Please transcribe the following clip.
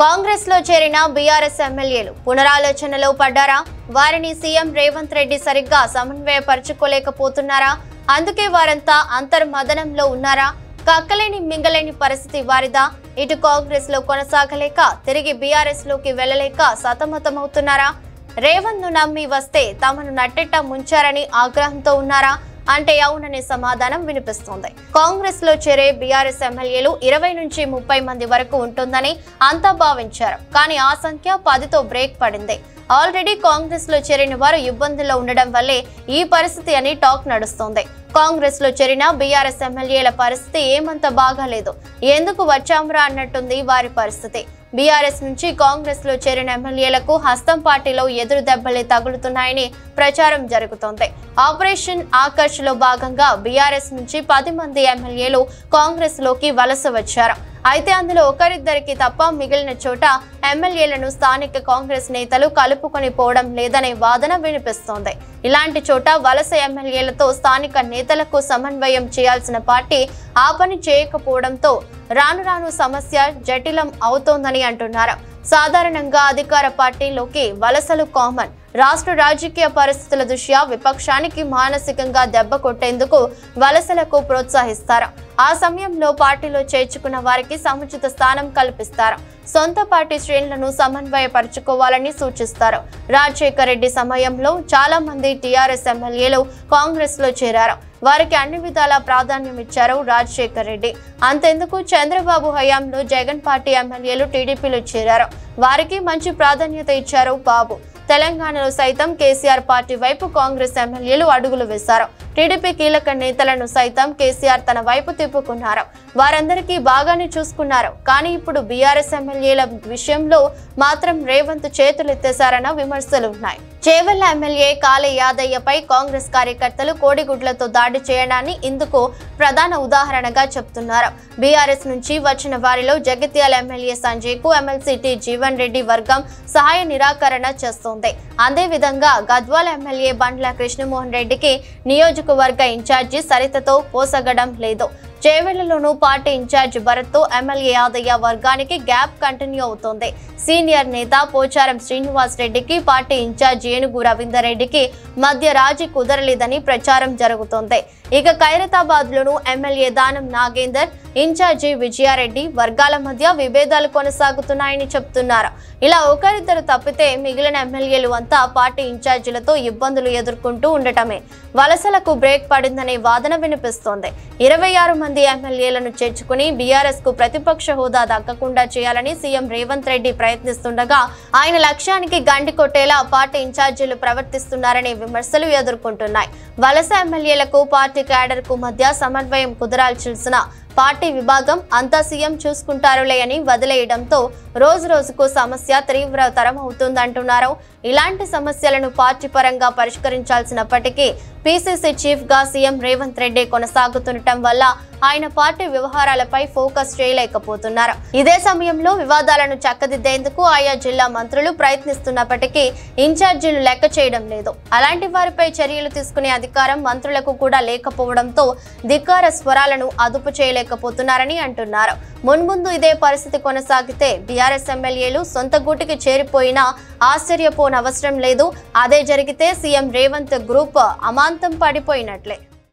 కాంగ్రెస్లో చేరిన బీఆర్ఎస్ ఎమ్మెల్యేలు పునరాలోచనలో పడ్డారా? వారిని సీఎం రేవంత్ రెడ్డి సరిగ్గా సమన్వయపరచుకోలేకపోతున్నారా? అందుకే వారంతా అంతర్మదనంలో ఉన్నారా? కక్కలేని మింగలేని పరిస్థితి వారిదా? ఇటు కాంగ్రెస్లో కొనసాగలేక తిరిగి బీఆర్ఎస్లోకి వెళ్ళలేక సతమతమవుతున్నారా? రేవంత్ను నమ్మి వస్తే తమను నట్టెట్ట ముంచారని ఆగ్రహంతో ఉన్నారా? అంటే అవుననే సమాధానం వినిపిస్తోంది. కాంగ్రెస్లో చేరే బీఆర్ఎస్ ఎమ్మెల్యేలు ఇరవై నుంచి ముప్పై మంది వరకు ఉంటుందని అంతా భావించారు. కానీ ఆ సంఖ్య పదితో బ్రేక్ పడింది. ఆల్రెడీ కాంగ్రెస్లో చేరిన వారు ఇబ్బందుల్లో ఉండడం వల్లే ఈ పరిస్థితి అని టాక్ నడుస్తోంది. కాంగ్రెస్లో చేరిన బీఆర్ఎస్ ఎమ్మెల్యేల పరిస్థితి ఏమంత బాగాలేదు. ఎందుకు వచ్చాంరా అన్నట్టుంది వారి పరిస్థితి. బీఆర్ఎస్ నుంచి కాంగ్రెస్లో చేరిన ఎమ్మెల్యేలకు హస్తం పార్టీలో ఎదురు దెబ్బలే తగులుతున్నాయని ప్రచారం జరుగుతోంది. ఆపరేషన్ ఆకర్ష్లో భాగంగా బీఆర్ఎస్ నుంచి పది మంది ఎమ్మెల్యేలు కాంగ్రెస్లోకి వలస వచ్చారు. అయితే అందులో ఒకరిద్దరికి తప్ప మిగిలిన చోట ఎమ్మెల్యేలను స్థానిక కాంగ్రెస్ నేతలు కలుపుకొని పోవడం లేదనే వాదన వినిపిస్తోంది. ఇలాంటి చోట వలస ఎమ్మెల్యేలతో స్థానిక నేతలకు సమన్వయం చేయాల్సిన పార్టీ ఆ పని చేయకపోవడంతో రాను రాను సమస్య జటిలం అవుతోందని అంటున్నారు. సాధారణంగా అధికార పార్టీలోకి వలసలు కామన్. రాష్ట్ర రాజకీయ పరిస్థితుల దృష్ట్యా విపక్షానికి మానసికంగా దెబ్బ కొట్టేందుకు వలసలకు ప్రోత్సహిస్తారు. ఆ సమయంలో పార్టీలో చేర్చుకున్న వారికి సముచిత స్థానం కల్పిస్తారు. సొంత పార్టీ శ్రేణులను సమన్వయపరుచుకోవాలని సూచిస్తారు. రాజశేఖర్ రెడ్డి సమయంలో చాలా మంది టీఆర్ఎస్ ఎమ్మెల్యేలు కాంగ్రెస్లో చేరారు. వారికి అన్ని విధాల ప్రాధాన్యం ఇచ్చారు రాజశేఖర్ రెడ్డి. అంతెందుకు చంద్రబాబు హయాంలో జగన్ పార్టీ ఎమ్మెల్యేలు టీడీపీలో చేరారు. వారికి మంచి ప్రాధాన్యత ఇచ్చారు బాబు. తెలంగాణలో సైతం కేసీఆర్ పార్టీ వైపు కాంగ్రెస్ ఎమ్మెల్యేలు అడుగులు వేశారు. టీడీపీ కీలక నేతలను సైతం కేసీఆర్ తన వైపు తిప్పుకున్నారు. వారందరికీ బాగానే చూసుకున్నారు. కానీ ఇప్పుడు బీఆర్ఎస్ ఎమ్మెల్యేల విషయంలో మాత్రం రేవంత్ చేతులెత్తేశారన్న విమర్శలు ఉన్నాయి. చేవెళ్ళ ఎమ్మెల్యే కాలే యాదయ్యపై కాంగ్రెస్ కార్యకర్తలు కోడిగుడ్లతో దాడి చేయడాన్ని ఇందుకు ప్రధాన ఉదాహరణగా చెప్తున్నారు. బీఆర్ఎస్ నుంచి వచ్చిన వారిలో జగిత్యాల ఎమ్మెల్యే సంజయ్కు ఎమ్మెల్సీ జీవన్ రెడ్డి వర్గం సహాయ నిరాకరణ చేస్తోంది. అదేవిధంగా గద్వాల ఎమ్మెల్యే బండ్ల కృష్ణమోహన్ రెడ్డికి నియోజక నియోజకవర్గ ఇన్ఛార్జి సరితతో పోసగడం లేదు. చేవెళ్ళలోనూ పార్టీ ఇన్ఛార్జ్ భరత్తో ఎమ్మెల్యే యాదయ్య వర్గానికి గ్యాప్ కంటిన్యూ అవుతోంది. సీనియర్ నేత పోచారం శ్రీనివాస్ రెడ్డికి పార్టీ ఇన్ఛార్జ్ ఏనుగు రవీందర్ రెడ్డికి మధ్య రాజీ కుదరలేదని ప్రచారం జరుగుతోంది. ఇక ఖైరతాబాద్ లోను ఎమ్మెల్యే దానం నాగేందర్ ఇన్ఛార్జి విజయారెడ్డి వర్గాల మధ్య విభేదాలు కొనసాగుతున్నాయని చెప్తున్నారు. ఇలా ఒకరిద్దరు తప్పితే మిగిలిన ఎమ్మెల్యేలు అంతా పార్టీ ఇన్ఛార్జీలతో ఇబ్బందులు ఎదుర్కొంటూ ఉండటమే. వలసలకు బ్రేక్ పడిందనే వాదన వినిపిస్తోంది. ఇరవై ఆరు మంది ఎమ్మెల్యేలను చేర్చుకుని బీఆర్ఎస్కు ప్రతిపక్ష హోదా దక్కకుండా చేయాలని సీఎం రేవంత్ రెడ్డి ప్రయత్నిస్తుండగా ఆయన లక్ష్యానికి గండి కొట్టేలా పార్టీ ఇన్ఛార్జీలు ప్రవర్తిస్తున్నారనే విమర్శలు ఎదుర్కొంటున్నాయి. వలస ఎమ్మెల్యేలకు పార్టీ క్యాడర్కు మధ్య సమన్వయం కుదరాల్సిన పార్టీ విభాగం అంతా సీఎం చూసుకుంటారులే అని వదిలేయడంతో రోజు రోజుకు సమస్య తీవ్రతరం అవుతుందంటున్నారు. ఇలాంటి సమస్యలను పార్టీ పరంగా పరిష్కరించాల్సినప్పటికీ పీసీసీ చీఫ్గా సీఎం రేవంత్ రెడ్డి కొనసాగుతుండటం వల్ల ఆయన పార్టీ వ్యవహారాలపై ఫోకస్ చేయలేకపోతున్నారు. ఇదే సమయంలో వివాదాలను చక్కదిద్దేందుకు ఆయా జిల్లా మంత్రులు ప్రయత్నిస్తున్నప్పటికీ ఇన్ఛార్జీలు లెక్క చేయడం లేదు. అలాంటి వారిపై చర్యలు తీసుకునే అధికారం మంత్రులకు కూడా లేకపోవడంతో ధిక్కార స్వరాలను అదుపు చేయలేకపోతున్నారని అంటున్నారు. మున్ముందు ఇదే పరిస్థితి కొనసాగితే బీఆర్ఎస్ ఎమ్మెల్యేలు సొంత గూటికి చేరిపోయినా ఆశ్చర్యపోనవసరం లేదు. అదే జరిగితే సీఎం రేవంత్ గ్రూప్ అమాంతం పడిపోయినట్లే.